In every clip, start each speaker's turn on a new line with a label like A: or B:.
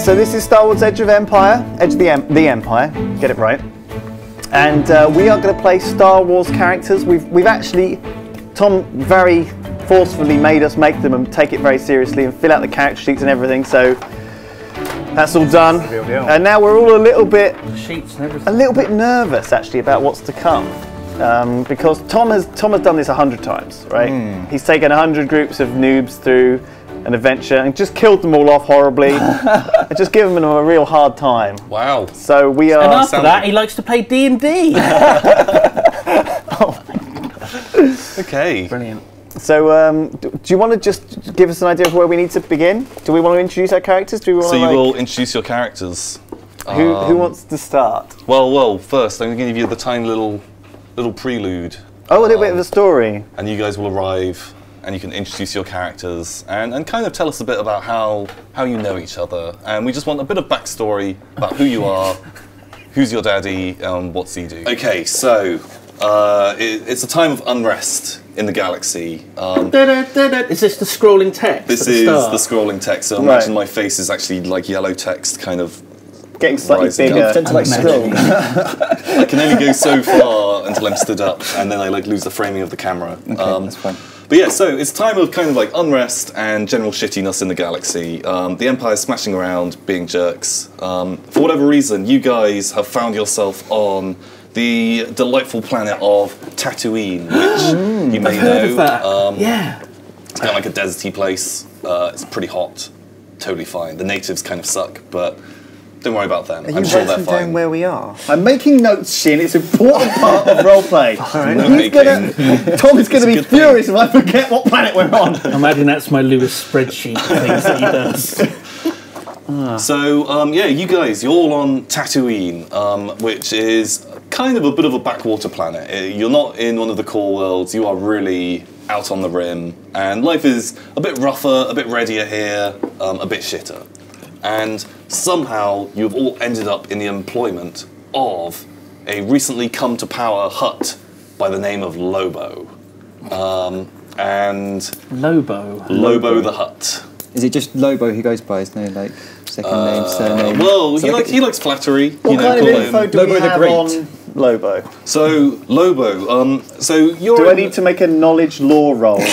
A: So this is Star Wars: Edge of Empire, Edge of the, em- the Empire. Get it right. And uh, we are going to play Star Wars characters. We've we've actually Tom very forcefully made us make them and take it very seriously and fill out the character sheets and everything. So that's all done. And now we're all a little bit
B: Sheets and
A: a little bit nervous actually about what's to come um, because Tom has Tom has done this a hundred times, right? He's taken a hundred groups of noobs through an adventure and just killed them all off horribly, and just given them a real hard time.
C: Wow.
A: So we are.
B: And
A: are.
B: after
C: sounds
B: that, he likes to play D and D.
C: Okay.
B: Brilliant.
A: So um, do, do you want to just give us an idea of where we need to begin? Do we want to introduce our characters? Do we want
C: So
A: to
C: you
A: like,
C: will introduce your characters.
A: who, who wants to start?
C: Well, well. First, I'm going to give you the tiny little, little prelude,
A: Oh, a little bit of a story.
C: and you guys will arrive, and you can introduce your characters, and, and kind of tell us a bit about how how you know each other. And we just want a bit of backstory about who you are, who's your daddy, um, what's he do. Okay, so uh, it, it's a time of unrest in the galaxy. Um,
B: Is this the scrolling text?
C: this
B: at the
C: is
B: start?
C: the scrolling text. So
A: Right.
C: imagine my face is actually like yellow text, kind of
A: Getting slightly
C: Rising
A: bigger.
C: up.
D: Tend to like scroll.
C: I can only go so far until I'm stood up, and then I like lose the framing of the camera. Um,
D: that's fine.
C: But yeah, so it's time of kind of like unrest and general shittiness in the galaxy. Um, the Empire's smashing around, being jerks. Um, for whatever reason, you guys have found yourself on the delightful planet of Tatooine, which you may
B: I've heard
C: know.
B: of that.
C: Um,
B: yeah.
C: It's kind of like a deserty place. Uh, it's pretty hot, totally fine. The natives kind of suck, but don't worry about them.
A: Are you
C: I'm sure they're
A: writing down
C: fine.
A: where we are? I'm making notes, Sjin. It's an important part of roleplay. He's gonna, Tom is going to be
C: good thing.
A: furious if I forget what planet we're on.
B: I imagine that's my Lewis spreadsheet of things that he does.
C: So um, yeah, you guys, you're all on Tatooine, um, which is kind of a bit of a backwater planet. Uh, You're not in one of the core worlds. You are really out on the rim, and life is a bit rougher, a bit readier here, um, a bit shitter. And somehow you've all ended up in the employment of a recently come to power Hutt by the name of Lobo. Um, and
B: Lobo.
C: Lobo the Hutt.
D: Is it just Lobo who goes by? Is no like second name, surname?
C: Well,
D: So
C: he,
D: like-
C: likes, he likes flattery.
A: What
C: you know,
A: kind of
C: call him-
A: info do
D: Lobo
A: we
D: the
A: have
D: Great.
A: on Lobo?
C: So Lobo, um, so you're.
A: Do I
C: in-
A: need to make a knowledge lore roll?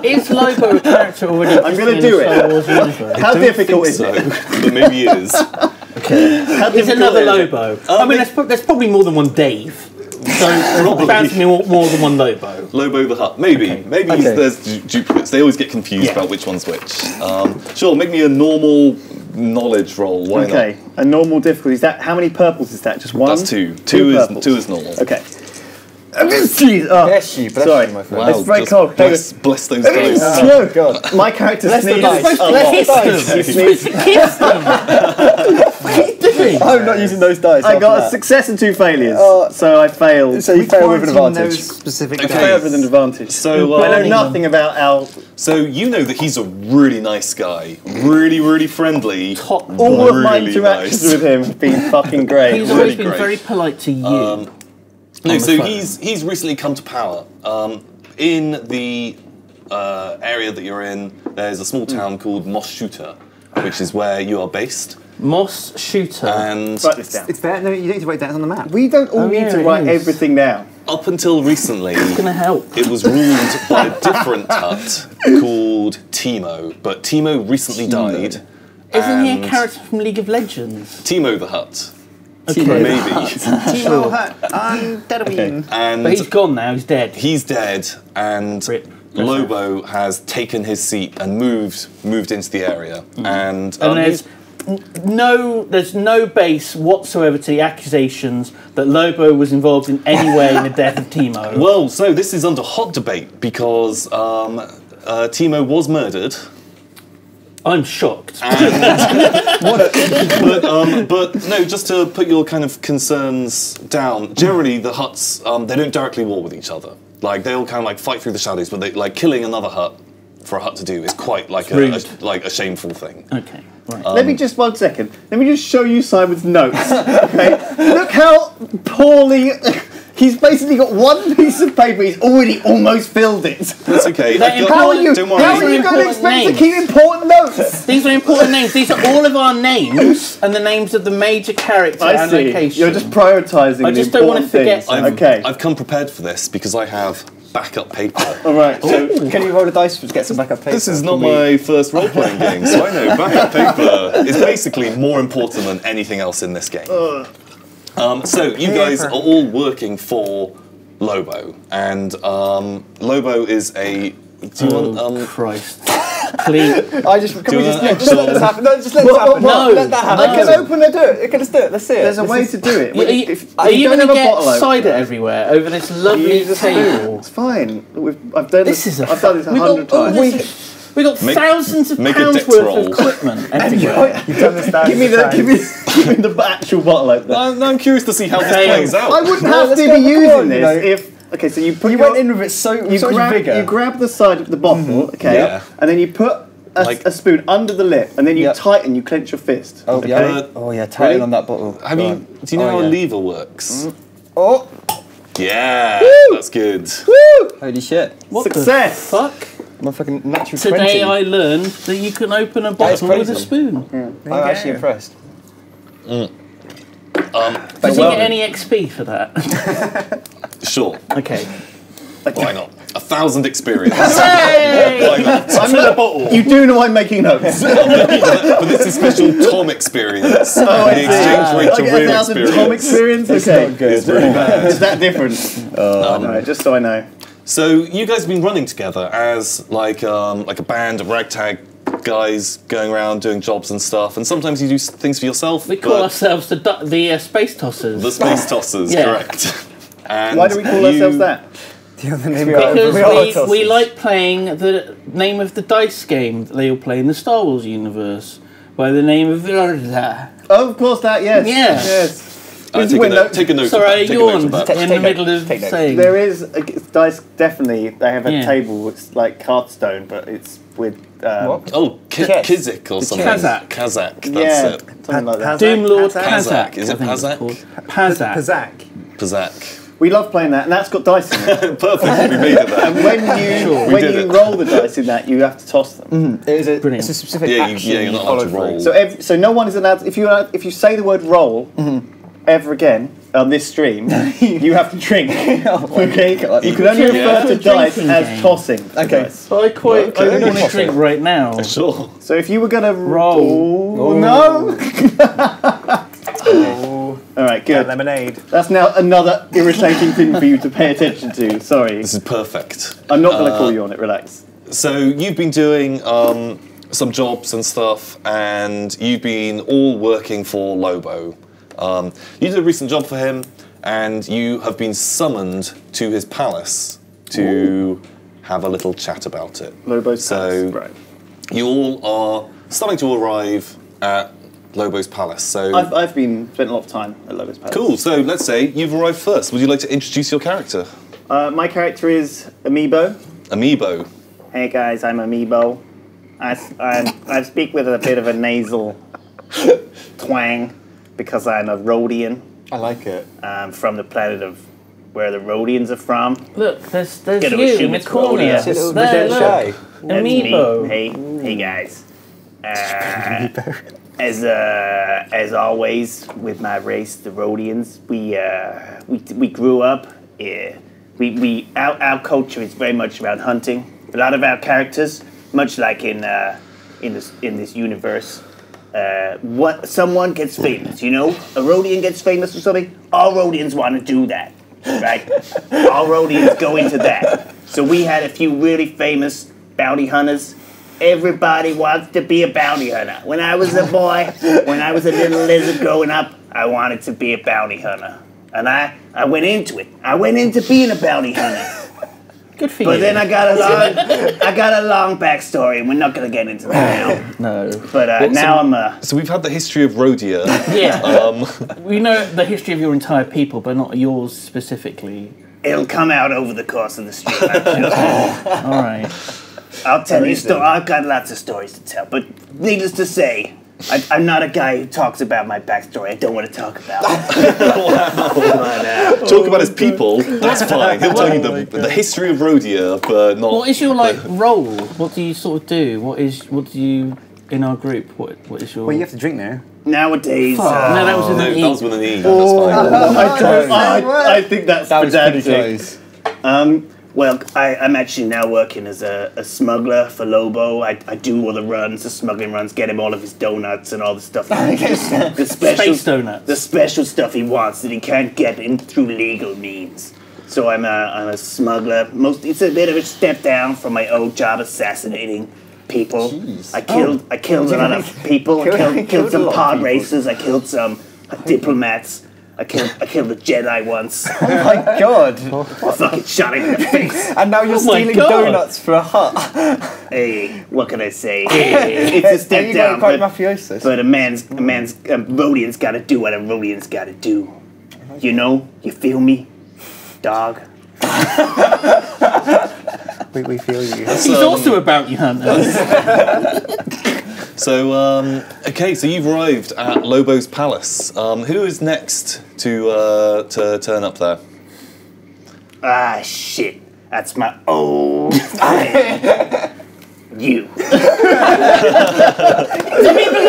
B: Is Lobo a character already?
A: I'm gonna do it.
B: Star Wars universe?
A: How difficult is
C: so,
A: it?
C: but maybe it is.
A: How
B: There's
A: difficult
B: another
A: is it?
B: Lobo. I mean, there's, there's probably more than one Dave. So
C: Probably.
B: bound to more, more than one Lobo.
C: Lobo the Hutt, maybe, maybe
D: Okay.
C: there's du- duplicates. They always get confused
B: Yeah.
C: about which one's which. Um, sure, make me a normal knowledge roll. Why
A: Okay,
C: not?
A: a normal difficulty. Is that how many purples is that? Just one.
C: That's two. Two, is
A: purples.
C: two is normal.
A: Okay. Jeez, oh,
D: Bless you, bless
A: sorry.
D: you, my friend.
C: Wow,
A: It's very cold.
C: Bless, bless those dice.
A: no,
D: God.
A: my character
D: Bless the
A: sneezes
D: dice.
B: Bless
A: lot.
B: the
A: He sneezes.
B: What are you doing?
D: I'm not using those dice.
A: I
D: after
A: got a success and two failures,
D: Oh.
A: so I failed.
D: So you fail with an advantage.
E: those specific
C: Okay.
E: days.
A: failed with an advantage.
C: So,
A: I know
C: um,
A: nothing about Al.
C: so you know that he's a really nice guy, really, really friendly.
B: Top.
A: All of my interactions
C: nice.
A: with him have been fucking great.
B: He's
C: really
B: always been
C: great.
B: very polite to you.
C: Um, No, so
B: phone.
C: he's he's recently come to power. Um, in the uh, area that you're in, there's a small town called Mos Shuuta, which is where you are based.
B: Mos Shuuta.
C: And
A: Write this down.
E: It's there. No, you don't need to write that on the map.
A: We don't all
B: Oh,
A: need
B: yeah,
A: to write
B: is.
A: everything down.
C: up until recently,
B: It's gonna help.
C: it was ruled by a different Hutt called Teemo. But Teemo recently died.
B: Isn't he a character from League of Legends?
C: Teemo the Hutt,
B: Okay.
C: maybe.
E: Teemo Hutt on Tatooine.
C: And
B: But he's gone now. He's dead.
C: he's dead, and
B: Rip.
C: Lobo has taken his seat and moved moved into the area. And,
B: and
C: um,
B: there's no there's no base whatsoever to the accusations that Lobo was involved in any way in the death of Teemo.
C: Well, so this is under hot debate because um, uh, Teemo was murdered,
B: I'm shocked.
C: but um, but no, just to put your kind of concerns down. Generally, the Hutts um, they don't directly war with each other. Like they all kind of like fight through the shadows, but they like killing another Hutt for a Hutt to do is quite like a, a like a shameful thing.
B: Okay, right.
A: Let me just one second. Let me just show you Simon's notes. Okay, look how poorly He's basically got one piece of paper. He's already almost filled it.
C: That's okay.
B: They're
C: got-
A: How are you?
C: Don't
A: How are you going to expect
B: names.
A: to keep important notes?
B: These are important names. These are all of our names and the names of the major character
A: I
B: and
A: see.
B: location.
A: You're just prioritising.
B: I
A: the
B: just don't wanna forget.
C: I've,
A: Okay.
C: I've come prepared for this because I have backup paper.
A: All right. So oh.
D: Can you roll a dice to get some backup paper?
C: This is not my first role playing game, so I know backup paper is basically more important than anything else in this game. Uh, Um, so, you guys are all working for Lobo, and um, Lobo is a. Do you want.
B: Oh
C: Um,
B: Christ! Please.
D: I just can
C: Do
D: we
C: you
D: just,
C: want
D: no, just let this happen. No, just let this happen.
A: what,
B: what?
D: let that happen.
B: No.
D: I can open it. Do it. Okay, let's do it. Let's see it.
A: there's a
D: This
A: way
D: is-
A: to do it.
B: Are you,
A: If-
B: are
A: if
B: you
A: don't
B: going to
A: have a
B: get
A: bottle
B: cider
A: opener,
B: everywhere over this lovely table?
A: It's fine. We've, I've done
B: This
A: this.
B: is a.
A: I've done this a hundred times.
B: This- we got
C: Make-
B: thousands of
C: make
B: pounds worth
C: roll.
B: of equipment everywhere.
D: You've done this
A: give me the give me, give me the actual bottle opener.
C: no, no, I'm curious to see how this
B: Fail.
C: plays out.
A: I wouldn't
D: No,
A: have
D: let's
A: to be using
D: on, you
A: this
D: know.
A: if. Okay, so you put
D: You
A: your,
D: went in with it so
A: you
D: so much
A: grab you grab the side of the bottle, mm-hmm. okay,
C: Yeah.
A: and then you put a,
C: Like-
A: a spoon under the lip, and then you
D: Yep.
A: tighten. You clench your fist.
D: Oh
A: okay?
D: yeah. Oh yeah. Tighten
A: Ready?
D: on that bottle.
C: Have
D: Go
C: you?
D: on.
C: Do you know
D: Oh,
C: how a lever works? Mm-hmm.
D: Oh,
C: Yeah, that's good.
D: holy shit!
B: What
A: Success.
B: the fuck?
D: My fucking natural
B: Today
D: 20.
B: I learned that you can open a bottle with a
D: crazy.
B: spoon.
D: I'm actually impressed.
B: Does he
A: well
B: get any XP for that?
C: Sure,
B: okay.
C: why not? A thousand experience.
B: Hey!
C: why not?
A: I'm not, You do know I'm making notes.
C: But this is special Tom experience. Oh, the exchange rate
A: I
C: to
A: get a
C: real
A: thousand
C: experience.
A: Tom experience. Okay,
D: not good.
C: It's really bad.
A: Is that different? Um, All right, just so I know.
C: So you guys have been running together as like um, like a band of ragtag guys going around doing jobs and stuff, and sometimes you do things for yourself.
B: We call ourselves the du- the uh, space tossers.
C: the space tossers,
B: Yeah.
C: correct? And
A: Why do we call
C: you-
A: ourselves that?
D: The other name
B: because
D: we
B: we, we like playing the name of the dice game that they all play in the Star Wars universe by the name of Villarda.
A: Oh, of course, that. Yes.
B: Yeah.
A: Yes.
C: Uh, take, a
A: when
C: note, take a note.
B: Sorry, I
C: of that. Take a note of
B: yawned
C: that.
B: In the middle of saying.
A: There is a, dice. Definitely, they have a
B: Yeah.
A: table. It's like Hearthstone, but it's with. Um,
D: What?
C: Oh, Ki-
D: Chess.
C: Kizik or something.
B: Kazakh.
C: Kazakh. That's
A: Yeah,
C: it.
A: something like that.
B: Doom Lord
E: Pazaak?
B: Kazak.
C: Is it
B: I think it's
C: Pazaak?
B: called. Pazaak.
E: Pazaak.
C: Pazaak.
A: We love playing that, and that's got dice in it.
C: Perfect. We made it there.
A: and when you
C: We
A: when you
C: it.
A: roll the dice in that, you have to toss them.
D: It is a,
B: Brilliant.
D: it's a specific
C: Yeah, you-
D: action
C: yeah, you're not allowed to roll.
A: So ev so no one is allowed. If you if you say the word roll ever again on this stream, you have to drink. okay,
D: God.
A: you can only
B: Yeah.
A: refer to dice as
B: game.
A: tossing.
D: Okay.
A: dice.
B: I quite.
C: Okay.
B: I want to drink right now.
C: Sure.
A: So if you were gonna
B: Roll.
A: Oh, no. All right,
E: Get
A: good.
E: lemonade.
A: That's now another irritating thing for you to pay attention to. Sorry,
C: This is perfect.
A: I'm not going to call you on it. Relax.
C: So you've been doing um, some jobs and stuff, and you've been all working for Lobo. Um, you did a recent job for him, and you have been summoned to his palace to have a little chat about it.
A: Lobo's
C: So
A: palace, right.
C: you all are starting to arrive at Lobo's palace. So
A: I've, I've been spent a lot of time at Lobo's palace.
C: cool. So let's say you've arrived first. Would you like to introduce your character?
A: Uh, my character is Amiibo.
C: Amiibo.
A: Hey guys, I'm Amiibo. I, I'm- I speak with a bit of a nasal twang because I'm a Rodian
D: I like it.
A: um, from the planet of where the Rodians are from.
B: Look, there's there's
A: Gotta
B: you
A: assume
B: in the
A: it's
B: corner.
A: Rodia.
D: It's a
B: There,
D: bit
B: look.
D: shy.
A: Me.
B: Amiibo.
A: Hey, hey guys. Uh, as uh, as always with my race, the Rodians, we uh, we we grew up. Yeah, we we our, our culture is very much around hunting. A lot of our characters, much like in uh, in this in this universe, uh, what someone gets famous, you know, a Rodian gets famous or something. All Rodians want to do that, right? all Rodians go into that. So we had a few really famous bounty hunters. Everybody wants to be a bounty hunter. When I was a boy, when I was a little lizard growing up, I wanted to be a bounty hunter. And I, I went into it. I went into being a bounty hunter.
B: Good for
A: But
B: you.
A: then I got a long, I got a long backstory, and we're not gonna get into that now.
B: no.
A: But uh,
C: Well,
A: now
C: so-
A: I'm uh,
C: So we've had the history of Rodia.
B: Yeah.
C: um,
B: we know the history of your entire people, but not yours specifically.
A: it'll come out over the course of the stream. I'm.
B: All right.
A: I'll tell you. Sto- I've got lots of stories to tell. But needless to say, I, I'm not a guy who talks about my backstory. I don't want to talk about it. But, uh,
C: Talk about his people. That's fine. He'll tell you the, the history of Rodia, but not.
B: What is your like role? What do you sort of do? What is what do you in our group? What what is your?
D: Well, you have to drink now.
A: nowadays,
B: no,
A: uh,
B: that was with
C: No,
B: an E.
C: that was with an E. That's
F: Oh,
C: fine.
F: I, don't, I, I think that's
G: That was
F: pedantic.
A: um, well, I, I'm actually now working as a, a smuggler for Lobo. I, I do all the runs, the smuggling runs, get him all of his donuts and all the stuff. the special,
B: Space donuts.
A: The special stuff he wants that he can't get in through legal means. So I'm a, I'm a smuggler. Most it's a bit of a step down from my old job assassinating people.
G: Jeez.
A: I killed I killed a lot of people. I
D: Killed-
A: killed,
D: killed
A: killed some pod
D: people.
A: racers. I killed some diplomats. I killed I killed a Jedi once.
D: Oh my god!
A: I fucking shot him in the face.
D: And now you're
B: Oh my
D: stealing
B: God.
D: donuts for a Hutt.
A: Hey, what can I say? it's a step
D: you
A: down,
D: quite
A: but,
D: mafiosos?
A: but a man's a man's um, a Rodian's got to do what a Rodian's got to do. You know? You feel me, dog?
D: we, we feel you.
B: He's also a bounty hunter.
C: So, um, okay, so you've arrived at Lobo's Palace. Um, who is next to uh, to turn up there?
A: Ah, shit. That's my old friend. you.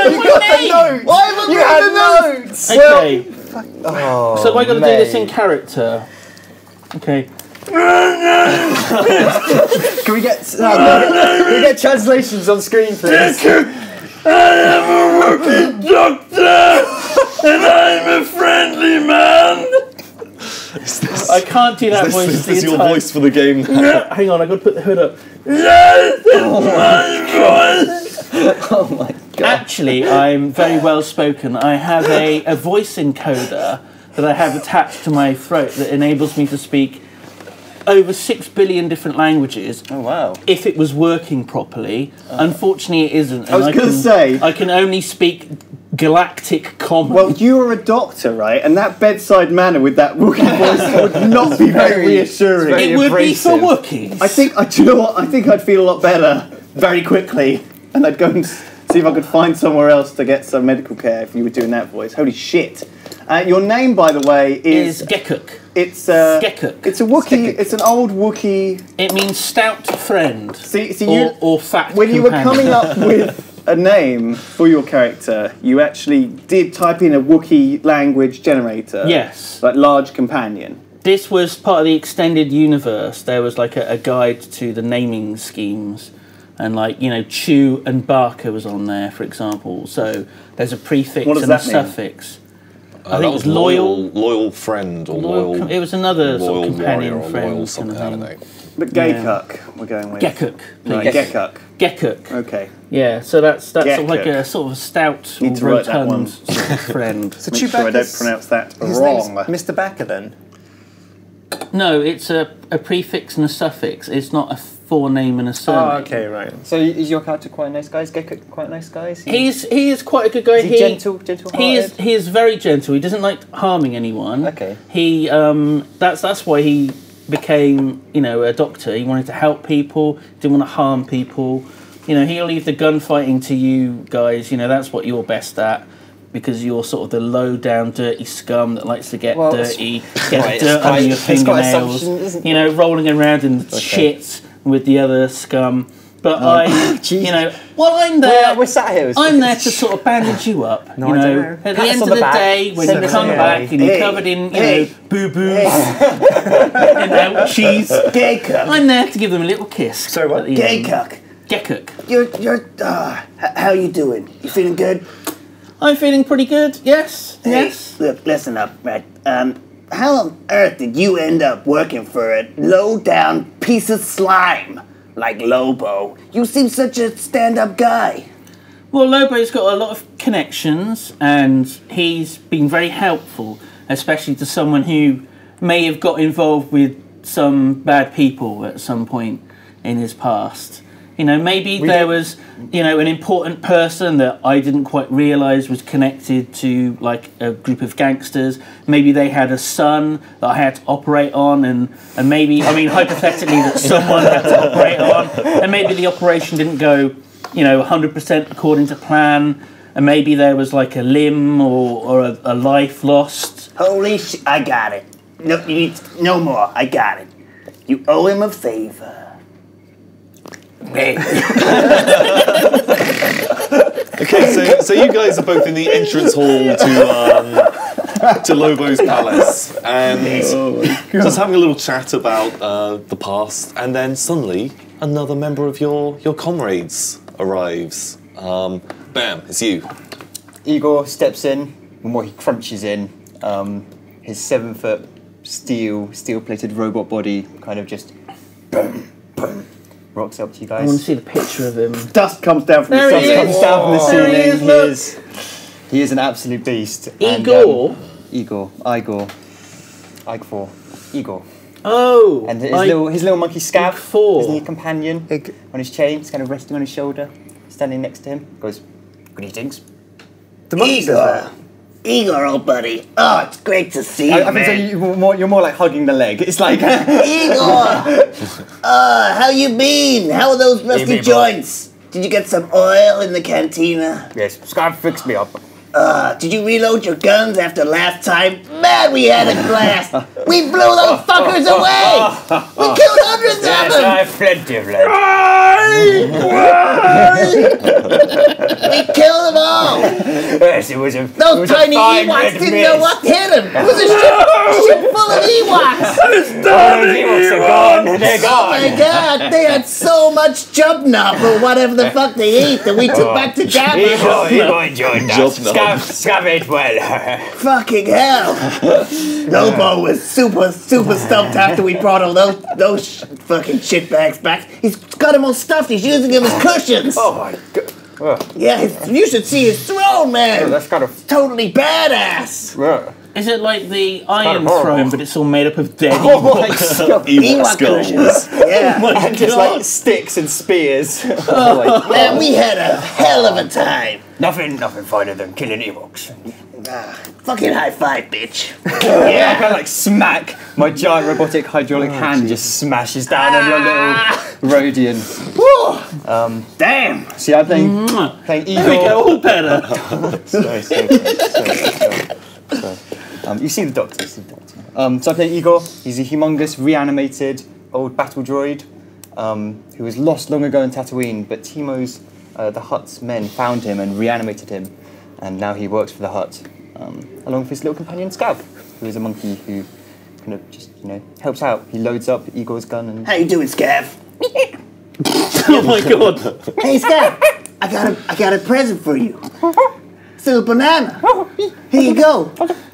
A: You got the notes.
D: Why haven't you had the notes?
B: okay.
D: Oh,
B: so am I got to do this in character? Okay.
D: Can we get, no, can we get, can we get translations on screen, please?
B: I am a rookie doctor, and I'm a friendly man.
C: This, I
B: can't do that
C: This,
B: voice.
C: this
B: the
C: is your
B: entire-
C: voice for the game. now.
B: Hang on, I got to put the hood up.
D: oh my god.
B: Actually, I'm very well spoken. I have a, a voice encoder that I have attached to my throat that enables me to speak over six billion different languages.
D: Oh wow.
B: If it was working properly, unfortunately, it isn't. and
F: I was gonna
B: can-
F: say-
B: I can only speak galactic common.
F: Well, you are a doctor, right? And that bedside manner with that Wookiee voice would not be very
D: very-
F: reassuring.
D: very
B: it would be for
D: abrasive.
B: Wookiees.
F: I think, I do you know what? I think I'd feel a lot better very quickly, and I'd go and see if I could find somewhere else to get some medical care if you were doing that voice. Holy shit! Uh, your name, by the way, is
B: is Gekuk.
F: It's uh,
B: Skekuk.
F: It's a Wookiee. It's an old Wookiee.
B: It means stout friend
F: See, see
B: or,
F: you
B: or fat.
F: when you were coming up with a name for your character, you actually did type in a Wookiee language generator.
B: Yes.
F: Like large companion.
B: this was part of the extended universe. There was like a, a guide to the naming schemes, and like you know, Chewbacca was on there, for example. So there's a prefix
F: What does
B: and a
F: mean?
B: suffix.
C: Uh,
B: think it was
C: was
B: loyal-
C: loyal friend or
B: Loyal
C: loyal.
B: com- it was another sort of
C: loyal
B: companion
C: warrior or
B: friend
C: loyal
B: kind
C: something.
B: of thing.
F: But gay
B: Yeah.
F: we're going with.
B: Gekuk,
F: Right,
B: please.
F: Gekuk.
B: Gekuk.
F: Okay.
B: Yeah, so that's that's sort of like a sort of stout,
F: Need to write that
B: rotund
F: one.
B: sort of friend.
D: So
F: Make sure I don't pronounce that
D: His
F: wrong.
D: name's Mr. Backer then?
B: No, it's a, a prefix and a suffix. It's not a forename and a surname.
D: Oh, okay, right. So is your character quite a nice guy? Is Gekko quite a nice guy? Is he,
B: He's he is quite a good guy.
D: is he gentle, gentle
B: He is he is very gentle. He doesn't like harming anyone.
D: Okay.
B: He um that's that's why he became you know a doctor. He wanted to help people. Didn't want to harm people. You know he'll leave the gunfighting to you guys. You know that's what you're best at. Because you're sort of the low down, dirty scum that likes to get
D: Well,
B: dirty, get
D: Right,
B: dirt
D: it's
B: under your fingernails. You know, rolling around in shit with the other scum. But I, you know, while I'm there,
D: We're, we're sat here.
B: I'm there to sort of bandage you up.
D: No,
B: you
D: I
B: know,
D: don't know.
B: at the
D: Pat us
B: end
D: on
B: of
D: the
B: the
D: back,
B: day, when
D: send
B: you
D: us
B: come
D: away.
B: back and you're
A: Hey,
B: covered in, you
A: hey,
B: know, boo boos and ouchies,
A: Gay cuck.
B: I'm there to give them a little kiss.
D: Sorry, what?
B: at the
A: Gay
B: end.
A: cuck.
B: Gekuk.
A: You're, you're, uh, h- how you doing? You feeling good?
B: I'm feeling pretty good. Yes.
A: Hey,
B: Yes.
A: Look, listen up, right? Um, how on earth did you end up working for a low-down piece of slime like Lobo? You seem such a stand-up guy.
B: Well, Lobo's got a lot of connections, and he's been very helpful, especially to someone who may have got involved with some bad people at some point in his past. You know, maybe there was, you know, an important person that I didn't quite realise was connected to like a group of gangsters. Maybe they had a son that I had to operate on, and, and maybe, I mean, hypothetically, that someone had to operate on, and maybe the operation didn't go, you know, 100% according to plan. and maybe there was like a limb or, or a, a life lost.
A: Holy sh! I got it. No, you need no more. I got it. You owe him a favor.
C: Okay, so, so you guys are both in the entrance hall to um, to Lobo's palace, and just having a little chat about uh, the past, and then suddenly another member of your your comrades arrives. Um, bam, it's you.
D: Igor steps in, and what he crunches in, um, his seven foot steel, steel plated robot body kind of just boom, boom, rocks up to you guys.
B: I want to see the picture of him.
F: Dust comes down from
B: There
F: the
B: he.
D: Comes down from the
B: There he
D: ceiling.
B: is,
D: He is, he is an absolute beast. And,
B: Igor.
D: um, Igor, Igor, Igor, Igor.
B: Oh,
D: And his
B: like-
D: little his little monkey Scav,
B: Igor.
D: his new companion, on his chain, he's kind of resting on his shoulder, standing next to him. Goes, greetings.
F: The monkey says that.
A: Igor, Igor, old buddy. Oh, it's great to see you,
D: I, I think so
A: man.
D: you're more, you're more like hugging the leg. It's like
A: Igor, uh, how you been? How are those rusty
D: Hey, bro.
A: joints? Did you get some oil in the cantina?
D: yes, Scav fixed me up.
A: Uh, did you reload your guns after last time? Man, we had a blast. We blew those fuckers away. We killed hundreds of them.
D: have plenty of lead.
A: We killed them all.
D: Yes, it was a
A: Those tiny Ewoks didn't know what hit them. It was a ship, ship full of Ewoks.
D: Those Ewoks are gone. They're
A: Oh my god, they had so much jump knob or whatever the fuck they eat that we took back to Java.
D: Igor, Igor enjoyed that. Scav, well.
A: Fucking hell. Lobo was super, super stumped after we brought all those, those sh- fucking shitbags back. He's got them all stuffed. He's using them as cushions.
D: oh my god. Oh,
A: Yeah, his, you should see his throne, man.
D: Oh, that's kind of.
A: Totally badass.
D: Oh
B: Is it like the Iron
D: horrible.
B: Throne, but it's all made up of dead
D: my
B: Ewoks?
D: god.
C: Ewok
A: Ewok
C: skulls.
A: Yeah.
D: And just like sticks and spears. Like,
A: Man, we had a hell of a time.
D: nothing, nothing finer than killing Ewoks.
A: Ah, fucking high five, bitch.
D: I
A: Yeah.
D: kind of like smack my giant robotic hydraulic hand just smashes down on your little Rodian.
A: Woo. Damn.
D: See, I'm playing, playing
B: There we
D: Igor.
B: go, all better.
D: Sorry, sorry, sorry, sorry, sorry. Um, you see the doctor. You see the doctor. Um, so I play Igor. He's a humongous, reanimated old battle droid um, who was lost long ago in Tatooine. But Teemo's, uh, the Hutt's men, found him and reanimated him, and now he works for the Hutt, um, along with his little companion Scav, who is a monkey who kind of just you know helps out. He loads up Igor's gun and
A: How you doing, Scav?
B: oh my god.
A: Hey, Scav. I got a, I got a present for you. It's a banana. Here you go.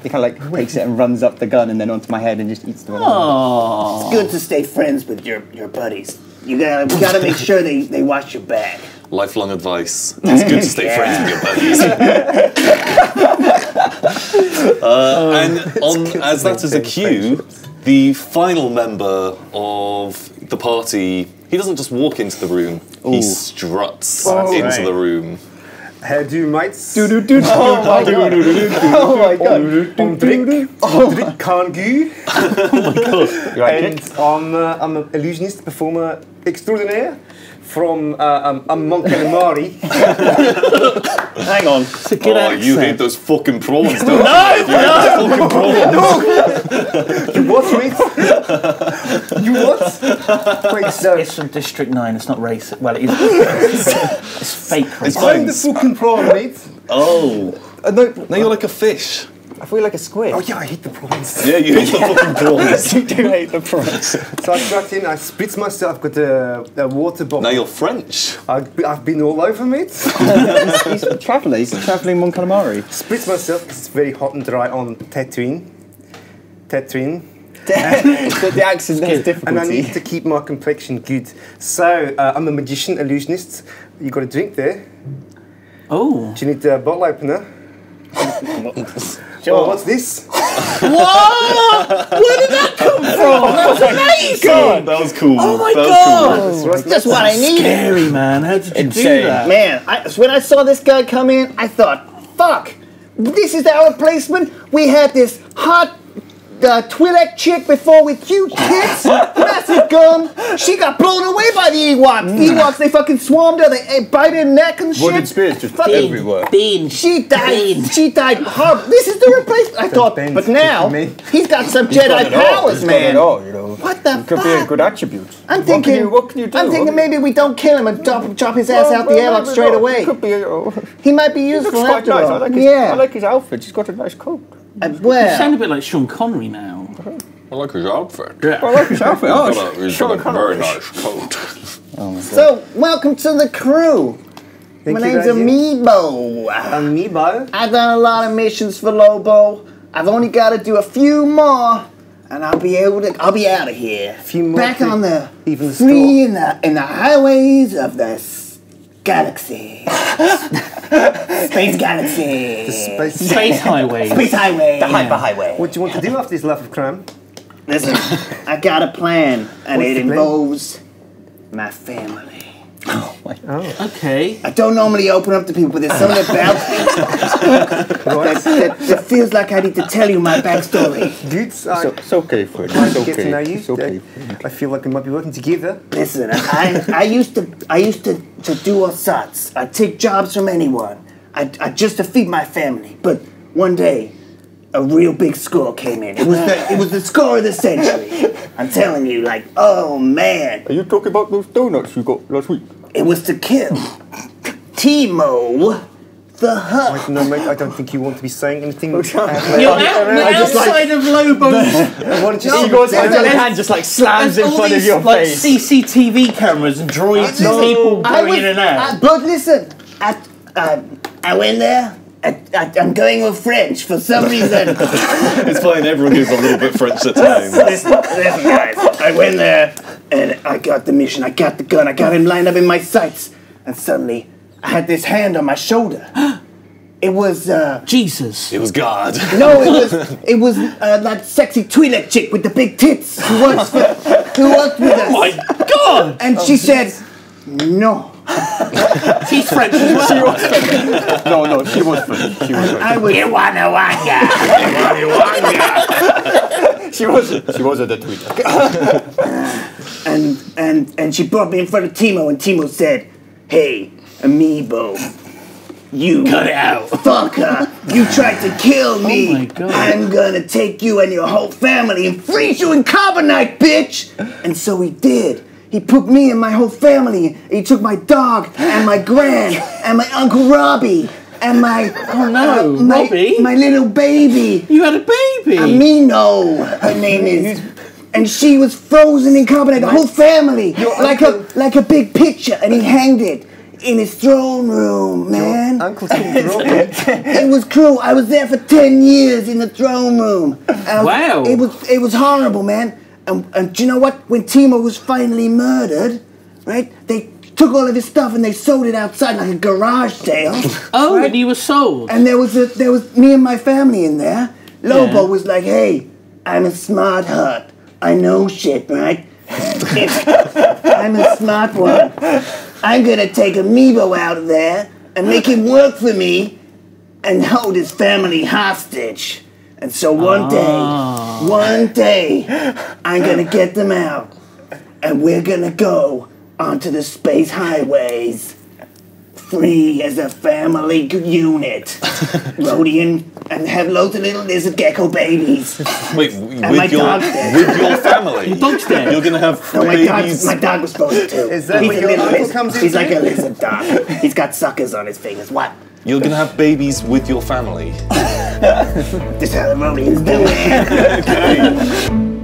D: he kind of like takes it and runs up the gun and then onto my head and just eats the banana.
B: Oh.
A: It's good to stay friends with your, your buddies. You gotta, you gotta make sure they, they watch your back.
C: Lifelong advice. It's good to stay friends with your buddies. uh, and on as that is a cue, the final member of the party, he doesn't just walk into the room, he struts into
F: right.
C: the room.
E: How do you mates?
D: Oh my god! Oh my god!
E: Omdrik, Omdrik Kangu.
D: You like
E: And? I'm, uh, I'm an illusionist, performer extraordinaire from uh, um, I'm Mon Calamari.
F: Hang on.
B: It's a good
C: Oh, you hate those fucking prawns, don't you?
B: No, no.
E: you what, mate? you what? Wait, so
B: It's from District 9, it's not racist. Well, it is. It's, it's fake
C: It's
B: racist.
C: fine.
E: I'm the fucking prawn, mate.
C: Oh,
D: Uh, no,
C: now you're like a fish.
D: I feel like a squid.
E: Oh yeah, I hate the prawns.
C: Yeah, you hate the fucking prawns.
D: you do hate the prawns.
E: So I struck in, I spritz myself with a, a water bottle.
C: Now you're French.
E: I've, I've been all over, mate.
D: he's a traveller. He's a travelling Mon Calamari.
E: spritz myself because it's very hot and dry on Tatooine. Tatooine.
D: the, the accent has
E: And I need to keep my complexion good. So uh, I'm a magician, illusionist. You got a drink there?
B: Oh.
E: Do you need a bottle opener? Oh, what's this?
B: What? Where did that come from? That was amazing.
C: God, that was cool.
A: Oh my
C: that
A: god!
C: Was cool.
A: That's what I needed.
B: Scary, man. How did you
D: Insane.
B: do that?
A: Man, I, when I saw this guy come in, I thought, fuck, this is our replacement. We had this hot uh, Twi'lek chick before with huge tits, massive gun. She got blown away by the Ewoks. The Ewoks, they fucking swarmed her. They ate, bite her neck and shit.
E: Wooden spears just
A: Fucking-
E: everywhere.
B: Bean.
A: She died.
B: Bean.
A: She died horrible. This is the replacement. I thought,
E: Ben's
A: but now he's got some
D: He's got
A: Jedi
D: it all,
A: powers,
D: he's got it
A: man.
D: all, you know.
A: What the
D: It could be a good attribute.
A: I'm
D: What
A: thinking.
D: can you, what can you do?
A: I'm thinking maybe we don't kill him and chop, chop his ass out the airlock
D: maybe
A: straight away.
D: Could be, you know,
A: He might be useful
D: he looks quite
A: after
D: nice.
A: all.
D: I like, his,
A: yeah.
D: I like his outfit. He's got a nice coat.
A: Uh,
B: You
A: well,
B: sound a bit like Sean Connery now.
C: I like his outfit.
B: Yeah.
D: I like his outfit. Oh,
C: He's got a, he's
D: Sean
C: got a very nice coat.
A: so welcome to the crew.
E: Thank
A: My
E: you,
A: name's
E: guys.
A: Amiibo.
E: Amiibo.
A: I've done a lot of missions for Lobo. I've only got to do a few more, and I'll be able to. I'll be out of here.
E: A few more
A: Back on the
E: even the
A: free in the in the highways of the s- galaxy, space galaxy,
E: Space.
B: Space highways.
A: space highway.
D: The hyperhighway.
E: What do you want to do after this laugh of crime?
A: Listen, I got a plan, and
E: What's
A: it
E: the plan?
A: involves my family.
B: Oh, oh okay.
A: I don't normally open up to people, but there's something about me that, that, that feels like I need to tell you my backstory.
E: Dude, I
D: So, it's okay, Fred.
E: trying
D: It's
E: to get to know you.
D: It's okay.
E: I feel like we might be working together.
A: Listen, I, I used to I used to, to do all sorts. I'd take jobs from anyone. I, I just to feed my family. But one day, a real big score came in. It was the it was the score of the century. I'm telling you, like, oh man,
D: Are you talking about those donuts you got last week?
A: it was to kill Teemo the Hutt.
E: No, mate, I don't think you want to be saying anything.
B: You're out, the outside of Lobo's.
E: I want to just
D: He goes,
E: Yeah,
D: his
B: there's-
D: hand just like slams in
B: all
D: front of
B: these,
D: your
B: like
D: face.
B: CCTV cameras and droids and people going
A: was-
B: in and out.
A: I- but listen, I, I, um, I went there. I, I, I'm going with French for some reason.
C: It's fine, everyone goes a little bit French at times.
A: listen, listen, guys. I went there and I got the mission. I got the gun. I got him lined up in my sights. And suddenly, I had this hand on my shoulder. It was, uh,
B: Jesus.
C: It was God.
A: no, it was, it was uh, that sexy Twi'lek chick with the big tits who works, for, who worked with us.
B: Oh my God!
A: and she said, no.
B: He's French as well.
D: no, no, she was French. She was French.
A: I was.
D: She was. She was at the Twitter.
A: and and and she brought me in front of Teemo, and Teemo said, "Hey, Amiibo, you
B: Cut it out.
A: fucker, you tried to kill oh me.
B: Oh my God.
A: I'm gonna take you and your whole family and freeze you in carbonite, bitch." And so he did. He put me and my whole family. He took my dog and my grand and my uncle Robbie and my
B: Oh no, uh,
A: my,
B: Robbie.
A: my little baby.
B: you had a baby.
A: Amino, her name is. And she was frozen in carbonite, the whole family, like a like a big picture, and he hanged it in his throne room, man.
E: Uncle's called Robbie.
A: It was cruel. I was there for ten years in the throne room. Was-
B: Wow.
A: It was it was horrible, man. And, and do you know what? When Teemo was finally murdered, right? They took all of his stuff and they sold it outside like a garage sale.
B: oh, and he was sold.
A: And there was a, there was me and my family in there. Lobo
B: Yeah.
A: was like, "Hey, I'm a smart Hutt. I know shit, right? I'm a smart one. I'm gonna take Amiibo out of there and make him work for me and hold his family hostage. And so one day, ah. one day, I'm gonna get them out, and we're gonna go onto the space highways." free as a family unit. Rodian and have loads of little lizard gecko babies.
C: Wait, w-
A: my
C: with your
A: dog's
C: with your family.
B: dog's dead.
C: You're gonna have
A: No, my dog,
C: babies.
A: my dog was supposed to.
E: Is that
A: He's
E: what your uncle
A: lizard.
E: comes
A: He's
E: into?
A: like a lizard dog. He's got suckers on his fingers. What?
C: You're gonna have babies with your family.
A: This is how the Rodians do it.
C: Okay.